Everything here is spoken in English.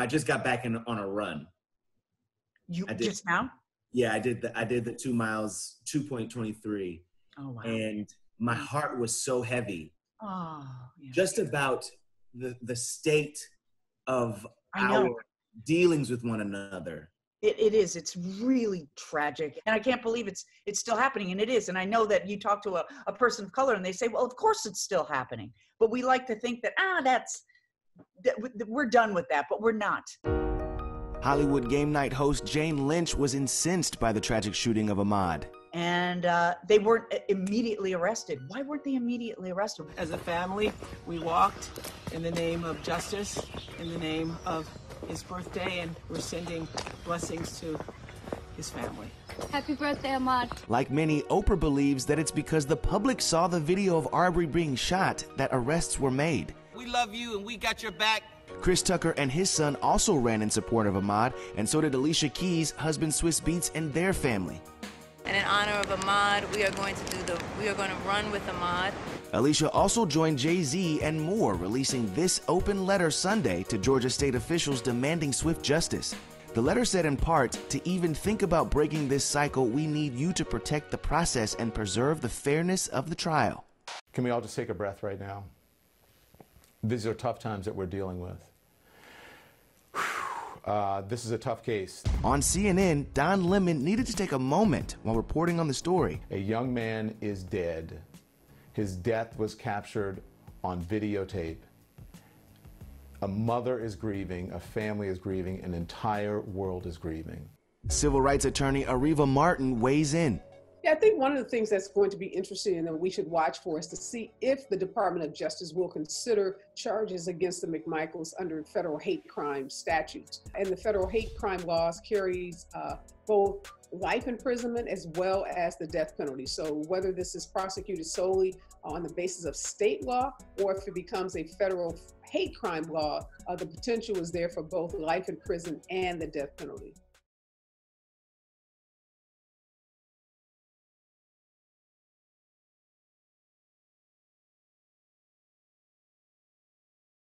I just got back in on a run. You did. just now? Yeah, I did the I did the two miles, two point twenty three, Oh wow. and my heart was so heavy, oh, yeah. just about the the state of our dealings with one another. It, it is. It's really tragic, and I can't believe it's it's still happening, and it is. And I know that you talk to a, a person of color, and they say, "Well, of course it's still happening," but we like to think that ah, that's that w- that we're done with that, but we're not. Hollywood game night host Jane Lynch was incensed by the tragic shooting of Ahmaud. And uh, they weren't immediately arrested. Why weren't they immediately arrested? As a family, we walked in the name of justice, in the name of his birthday, and we're sending blessings to his family. Happy birthday, Ahmaud. Like many, Oprah believes that it's because the public saw the video of Arbery being shot that arrests were made. We love you and we got your back. Chris Tucker and his son also ran in support of Ahmaud, and so did Alicia Keys, husband Swizz Beatz, and their family. And in honor of Ahmaud, we are going to do the we are going to run with Ahmaud. Alicia also joined Jay Z and more, releasing this open letter Sunday to Georgia state officials demanding swift justice. The letter said in part, to even think about breaking this cycle, we need you to protect the process and preserve the fairness of the trial. Can we all just take a breath right now? These are tough times that we're dealing with. Uh, this is a tough case. On CNN, Don Lemon needed to take a moment while reporting on the story. A young man is dead. His death was captured on videotape. A mother is grieving, a family is grieving, an entire world is grieving. Civil rights attorney Areva Martin weighs in. Yeah, I think one of the things that's going to be interesting and that we should watch for is to see if the Department of Justice will consider charges against the McMichaels under federal hate crime statutes. And the federal hate crime laws carries uh, both life imprisonment as well as the death penalty. So whether this is prosecuted solely on the basis of state law or if it becomes a federal hate crime law, uh, the potential is there for both life in prison and the death penalty.